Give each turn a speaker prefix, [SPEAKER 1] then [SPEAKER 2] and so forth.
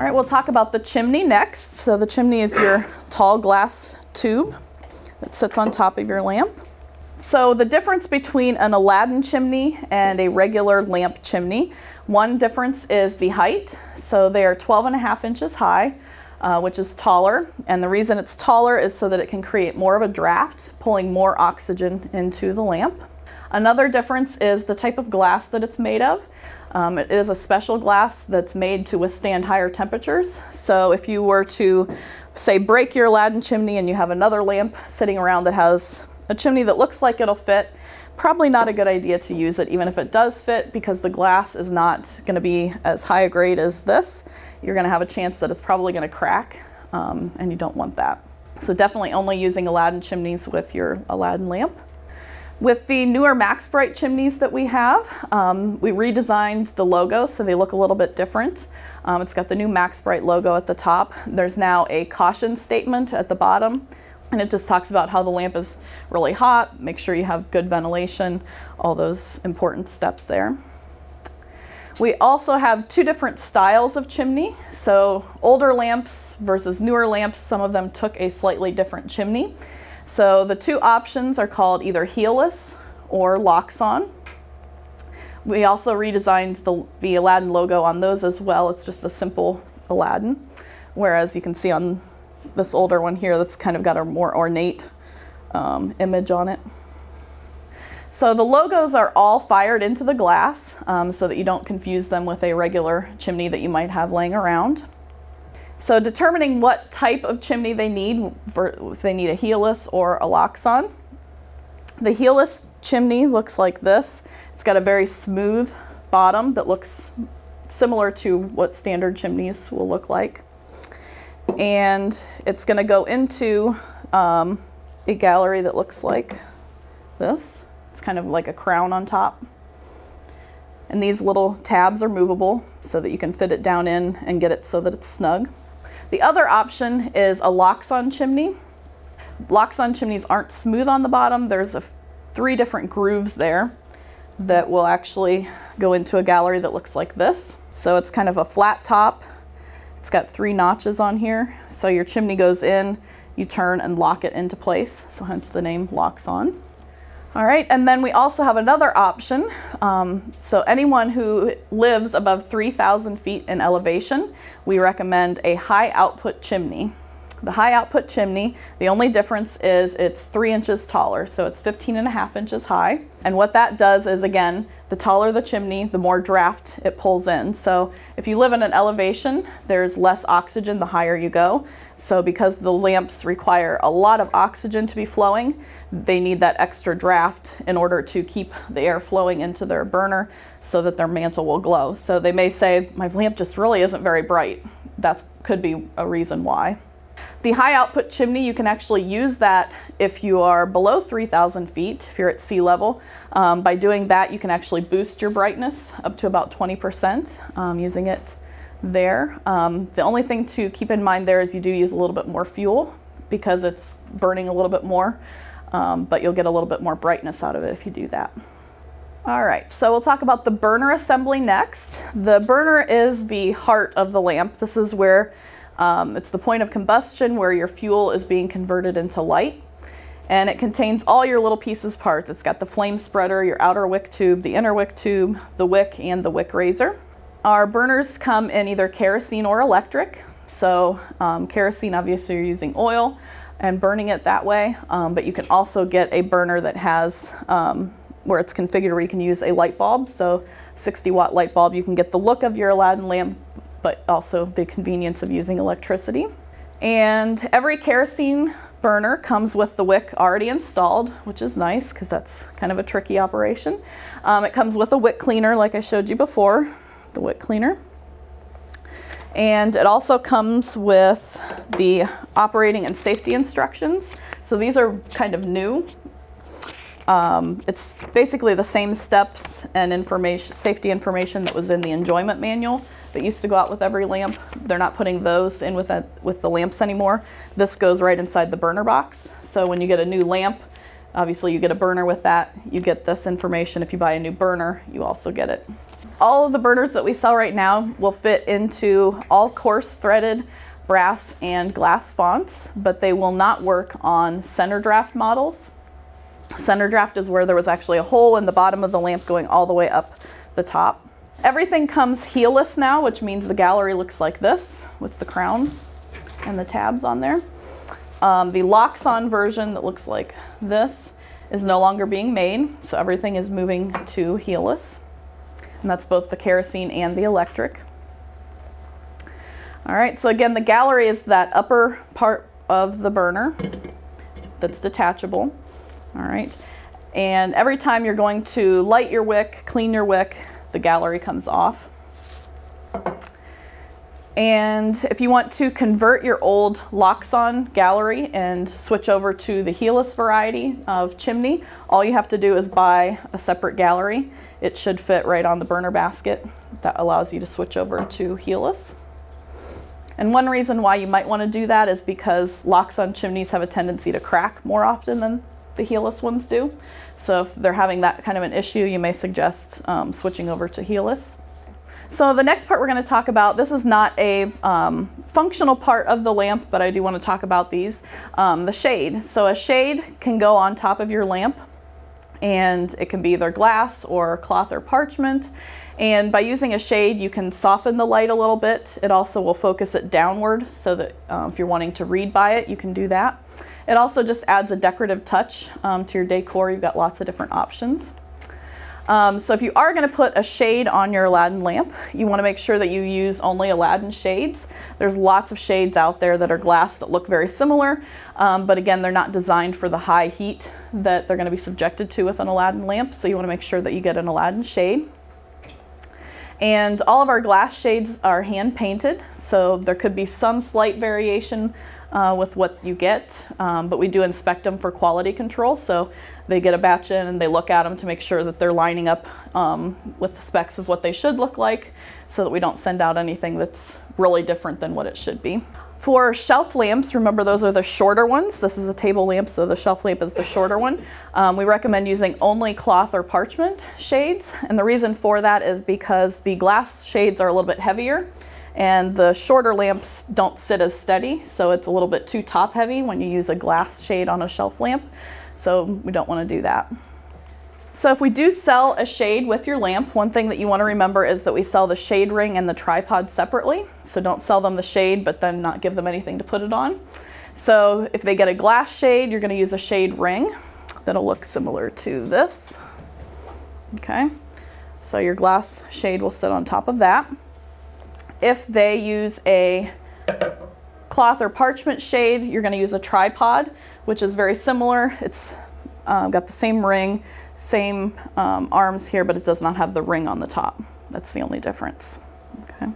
[SPEAKER 1] All right, we'll talk about the chimney next. So the chimney is your tall glass tube that sits on top of your lamp. So the difference between an Aladdin chimney and a regular lamp chimney, one difference is the height. So they are 12 and a half inches high, uh, which is taller. And the reason it's taller is so that it can create more of a draft, pulling more oxygen into the lamp. Another difference is the type of glass that it's made of. Um, it is a special glass that's made to withstand higher temperatures. So if you were to, say, break your Aladdin chimney and you have another lamp sitting around that has a chimney that looks like it'll fit, probably not a good idea to use it even if it does fit because the glass is not going to be as high a grade as this. You're going to have a chance that it's probably going to crack um, and you don't want that. So definitely only using Aladdin chimneys with your Aladdin lamp. With the newer Max Bright chimneys that we have, um, we redesigned the logo so they look a little bit different. Um, it's got the new Max Bright logo at the top. There's now a caution statement at the bottom and it just talks about how the lamp is really hot, make sure you have good ventilation, all those important steps there. We also have two different styles of chimney. So older lamps versus newer lamps, some of them took a slightly different chimney. So the two options are called either heelless or Loxon. We also redesigned the, the Aladdin logo on those as well. It's just a simple Aladdin. Whereas you can see on this older one here that's kind of got a more ornate um, image on it. So the logos are all fired into the glass um, so that you don't confuse them with a regular chimney that you might have laying around. So determining what type of chimney they need, for, if they need a heelless or a Loxon. The heelless chimney looks like this. It's got a very smooth bottom that looks similar to what standard chimneys will look like. And it's gonna go into um, a gallery that looks like this. It's kind of like a crown on top. And these little tabs are movable so that you can fit it down in and get it so that it's snug. The other option is a Loxon chimney. Loxon chimneys aren't smooth on the bottom. There's three different grooves there that will actually go into a gallery that looks like this. So it's kind of a flat top. It's got three notches on here. So your chimney goes in, you turn and lock it into place. So hence the name Loxon. All right, and then we also have another option. Um, so anyone who lives above 3,000 feet in elevation, we recommend a high output chimney. The high output chimney, the only difference is it's three inches taller, so it's 15 and a half inches high. And what that does is, again, the taller the chimney, the more draft it pulls in. So if you live in an elevation, there's less oxygen the higher you go. So because the lamps require a lot of oxygen to be flowing, they need that extra draft in order to keep the air flowing into their burner so that their mantle will glow. So they may say, my lamp just really isn't very bright. That could be a reason why. The high output chimney, you can actually use that if you are below 3,000 feet, if you're at sea level. Um, by doing that, you can actually boost your brightness up to about 20% um, using it there. Um, the only thing to keep in mind there is you do use a little bit more fuel because it's burning a little bit more, um, but you'll get a little bit more brightness out of it if you do that. All right, so we'll talk about the burner assembly next. The burner is the heart of the lamp. This is where um, it's the point of combustion where your fuel is being converted into light. And it contains all your little pieces parts. It's got the flame spreader, your outer wick tube, the inner wick tube, the wick, and the wick raiser. Our burners come in either kerosene or electric. So um, kerosene, obviously you're using oil and burning it that way. Um, but you can also get a burner that has, um, where it's configured where you can use a light bulb. So 60 watt light bulb, you can get the look of your Aladdin lamp but also the convenience of using electricity. And every kerosene burner comes with the wick already installed, which is nice because that's kind of a tricky operation. Um, it comes with a wick cleaner like I showed you before, the wick cleaner. And it also comes with the operating and safety instructions. So these are kind of new. Um, it's basically the same steps and information, safety information that was in the enjoyment manual that used to go out with every lamp. They're not putting those in with, that, with the lamps anymore. This goes right inside the burner box. So when you get a new lamp, obviously you get a burner with that. You get this information. If you buy a new burner, you also get it. all of the burners that we sell right now will fit into all coarse threaded brass and glass fonts, but they will not work on center draft models. Center draft is where there was actually a hole in the bottom of the lamp going all the way up the top. Everything comes heelless now, which means the gallery looks like this with the crown and the tabs on there. Um, the Loxon version that looks like this is no longer being made, so everything is moving to heelless. And that's both the kerosene and the electric. All right, so again, the gallery is that upper part of the burner that's detachable. All right, and every time you're going to light your wick, clean your wick, the gallery comes off. And if you want to convert your old Loxon gallery and switch over to the heelless variety of chimney, all you have to do is buy a separate gallery. It should fit right on the burner basket. That allows you to switch over to heelless. And one reason why you might want to do that is because Loxon chimneys have a tendency to crack more often than the heelless ones do. So if they're having that kind of an issue, you may suggest um, switching over to heelless. So the next part we're going to talk about, this is not a um, functional part of the lamp, but I do want to talk about these, um, the shade. So a shade can go on top of your lamp and it can be either glass or cloth or parchment. And by using a shade, you can soften the light a little bit. It also will focus it downward so that uh, if you're wanting to read by it, you can do that. It also just adds a decorative touch um, to your decor. You've got lots of different options. Um, so if you are going to put a shade on your Aladdin lamp, you want to make sure that you use only Aladdin shades. There's lots of shades out there that are glass that look very similar, um, but again, they're not designed for the high heat that they're going to be subjected to with an Aladdin lamp, so you want to make sure that you get an Aladdin shade. And all of our glass shades are hand painted, so there could be some slight variation uh, with what you get, um, but we do inspect them for quality control. So they get a batch in and they look at them to make sure that they're lining up um, with the specs of what they should look like so that we don't send out anything that's really different than what it should be. For shelf lamps, remember those are the shorter ones. This is a table lamp, so the shelf lamp is the shorter one. Um, we recommend using only cloth or parchment shades. And the reason for that is because the glass shades are a little bit heavier and the shorter lamps don't sit as steady, so it's a little bit too top heavy when you use a glass shade on a shelf lamp. So we don't want to do that. So if we do sell a shade with your lamp, one thing that you want to remember is that we sell the shade ring and the tripod separately. So don't sell them the shade, but then not give them anything to put it on. So if they get a glass shade, you're going to use a shade ring that'll look similar to this. Okay, so your glass shade will sit on top of that. If they use a cloth or parchment shade, you're going to use a tripod, which is very similar. It's uh, got the same ring, same um, arms here, but it does not have the ring on the top. That's the only difference. Okay.